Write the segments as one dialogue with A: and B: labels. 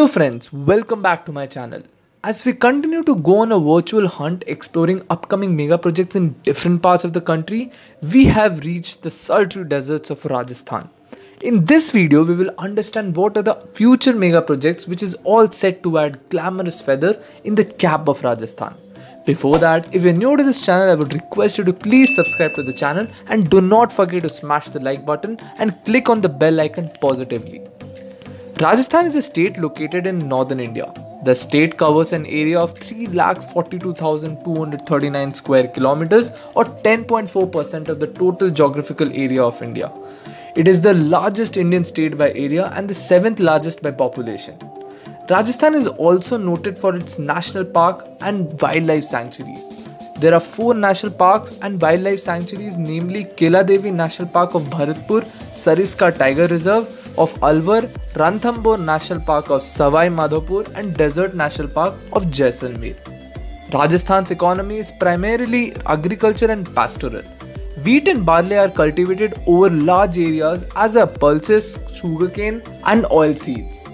A: Hello friends, welcome back to my channel. As we continue to go on a virtual hunt exploring upcoming mega projects in different parts of the country, we have reached the sultry deserts of Rajasthan. In this video, we will understand what are the future mega projects which is all set to add glamorous feather in the cap of Rajasthan. Before that, if you're new to this channel, I would request you to please subscribe to the channel and do not forget to smash the like button and click on the bell icon positively. Rajasthan is a state located in northern India. The state covers an area of 3,42,239 square kilometers or 10.4% of the total geographical area of India. It is the largest Indian state by area and the seventh largest by population. Rajasthan is also noted for its national park and wildlife sanctuaries. There are four national parks and wildlife sanctuaries, namely Keoladeo National Park of Bharatpur, Sariska Tiger Reserve, of Alwar, Ranthambore National Park of Sawai Madhopur and Desert National Park of Jaisalmer. Rajasthan's economy is primarily agriculture and pastoral. Wheat and barley are cultivated over large areas as are pulses, sugarcane and oil seeds.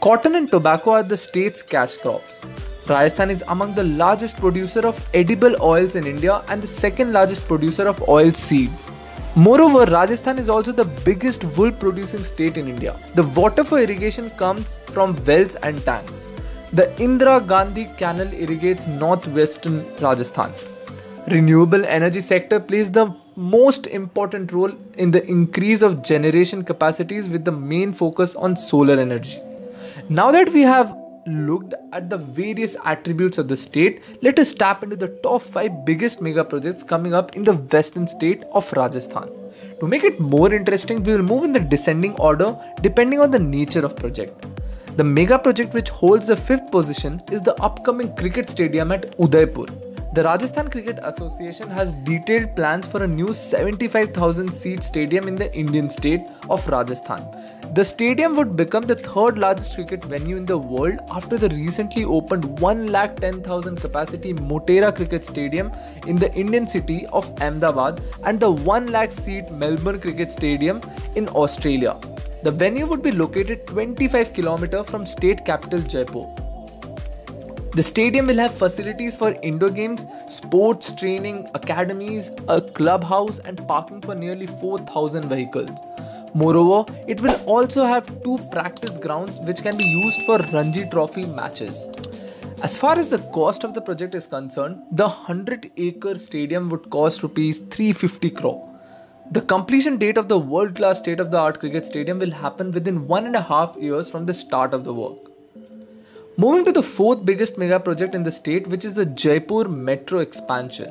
A: Cotton and tobacco are the state's cash crops. Rajasthan is among the largest producer of edible oils in India and the second largest producer of oil seeds. Moreover, Rajasthan is also the biggest wool producing state in India. The water for irrigation comes from wells and tanks. The Indira Gandhi Canal irrigates northwestern Rajasthan. Renewable energy sector plays the most important role in the increase of generation capacities with the main focus on solar energy. Now that we have looked at the various attributes of the state, let us tap into the top 5 biggest mega projects coming up in the western state of Rajasthan. To make it more interesting, we will move in the descending order depending on the nature of project. The mega project which holds the fifth position is the upcoming cricket stadium at Udaipur. The Rajasthan Cricket Association has detailed plans for a new 75,000 seat stadium in the Indian state of Rajasthan. The stadium would become the third largest cricket venue in the world after the recently opened 1,10,000 capacity Motera Cricket Stadium in the Indian city of Ahmedabad and the 1 lakh seat Melbourne Cricket Stadium in Australia. The venue would be located 25 km from state capital Jaipur. The stadium will have facilities for indoor games, sports training, academies, a clubhouse, and parking for nearly 4,000 vehicles. Moreover, it will also have two practice grounds which can be used for Ranji Trophy matches. As far as the cost of the project is concerned, the 100 acre stadium would cost rupees 350 crore. The completion date of the world class state of the art cricket stadium will happen within one and a half years from the start of the work. Moving to the fourth biggest mega project in the state, which is the Jaipur Metro expansion.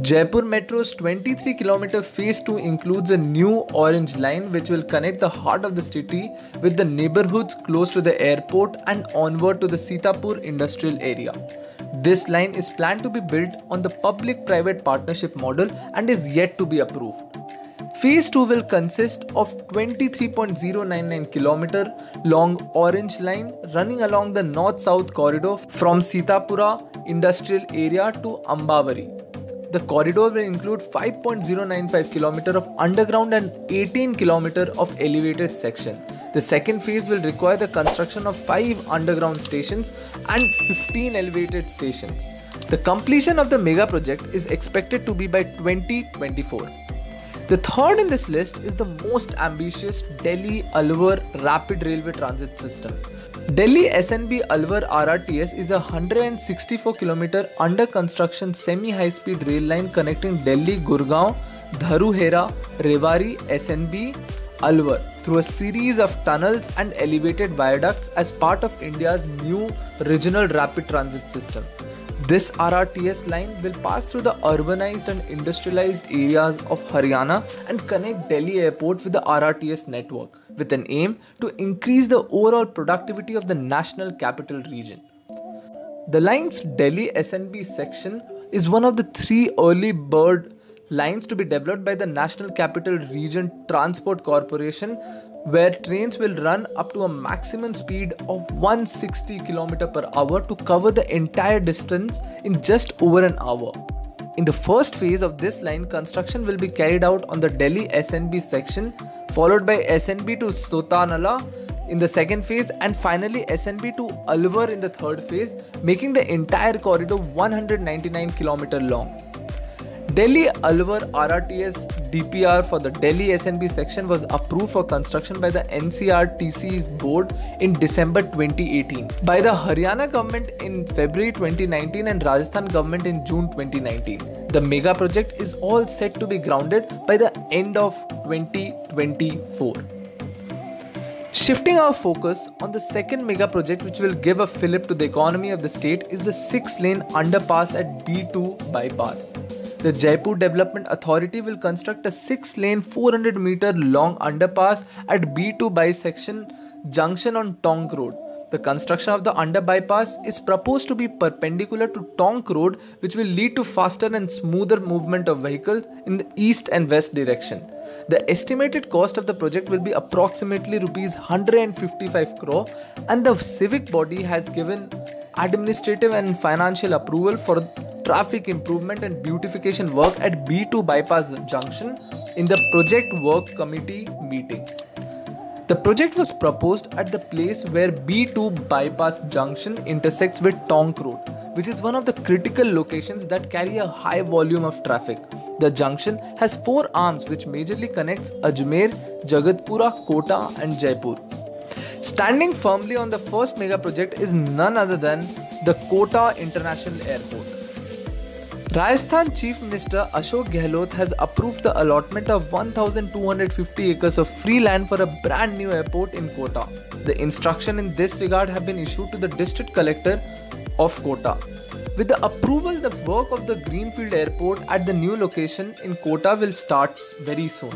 A: Jaipur Metro's 23 km phase 2 includes a new orange line which will connect the heart of the city with the neighborhoods close to the airport and onward to the Sitapur industrial area. This line is planned to be built on the public private partnership model and is yet to be approved. Phase 2 will consist of 23.099 km long orange line running along the north-south corridor from Sitapura industrial area to Ambabari. The corridor will include 5.095 km of underground and 18 km of elevated section. The second phase will require the construction of 5 underground stations and 15 elevated stations. The completion of the mega project is expected to be by 2024. The third in this list is the most ambitious Delhi Alwar Rapid Railway Transit System. Delhi SNB Alwar RRTS is a 164 km under construction semi high speed rail line connecting Delhi Gurgaon, Dharuhera, Rewari, SNB, Alwar through a series of tunnels and elevated viaducts as part of India's new regional rapid transit system. This RRTS line will pass through the urbanized and industrialized areas of Haryana and connect Delhi airport with the RRTS network with an aim to increase the overall productivity of the national capital region. The line's Delhi SNB section is one of the three early bird lines to be developed by the National Capital Region Transport Corporation where trains will run up to a maximum speed of 160 km per hour to cover the entire distance in just over an hour. In the first phase of this line, construction will be carried out on the Delhi SNB section, followed by SNB to Sotanala, in the second phase and finally SNB to Alwar in the third phase, making the entire corridor 199 km long. Delhi Alwar RRTS DPR for the Delhi SNB section was approved for construction by the NCRTC's board in December 2018, by the Haryana government in February 2019 and Rajasthan government in June 2019. The mega project is all set to be grounded by the end of 2024. Shifting our focus on the second mega project which will give a fillip to the economy of the state is the 6 lane underpass at B2 bypass. The Jaipur Development Authority will construct a 6 lane 400 meter long underpass at B2 bisection junction on Tonk Road. The construction of the under bypass is proposed to be perpendicular to Tonk Road, which will lead to faster and smoother movement of vehicles in the east and west direction. The estimated cost of the project will be approximately rupees 155 crore, and the civic body has given administrative and financial approval for traffic improvement and beautification work at B2 bypass junction in the project work committee meeting. The project was proposed at the place where B2 bypass junction intersects with Tonk Road, which is one of the critical locations that carry a high volume of traffic. The junction has four arms which majorly connects Ajmer, Jagatpura, Kota and Jaipur. Standing firmly on the first mega project is none other than the Kota International Airport. Rajasthan Chief Minister Ashok Gehlot has approved the allotment of 1250 acres of free land for a brand new airport in Kota. The instruction in this regard have been issued to the district collector of Kota. With the approval, the work of the Greenfield Airport at the new location in Kota will start very soon.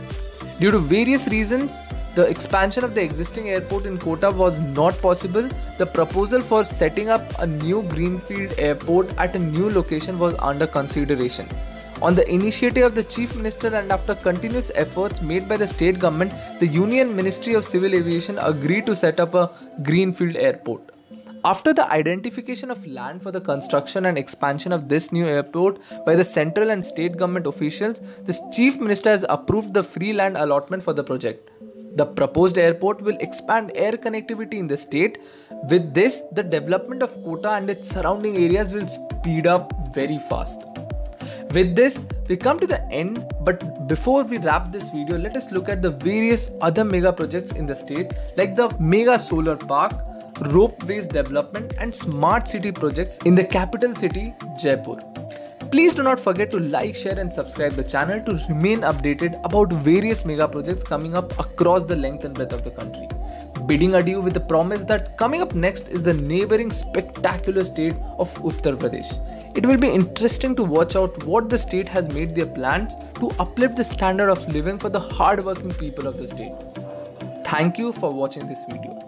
A: Due to various reasons, the expansion of the existing airport in Kota was not possible. The proposal for setting up a new greenfield airport at a new location was under consideration. On the initiative of the Chief Minister and after continuous efforts made by the state government, the Union Ministry of Civil Aviation agreed to set up a greenfield airport. After the identification of land for the construction and expansion of this new airport by the central and state government officials, the Chief Minister has approved the free land allotment for the project. The proposed airport will expand air connectivity in the state. With this, the development of Kota and its surrounding areas will speed up very fast. With this, we come to the end, but before we wrap this video, let us look at the various other mega projects in the state like the Mega Solar Park, ropeways development and smart city projects in the capital city, Jaipur. Please do not forget to like, share and subscribe the channel to remain updated about various mega projects coming up across the length and breadth of the country. Bidding adieu with the promise that coming up next is the neighboring spectacular state of Uttar Pradesh. It will be interesting to watch out what the state has made their plans to uplift the standard of living for the hardworking people of the state. Thank you for watching this video.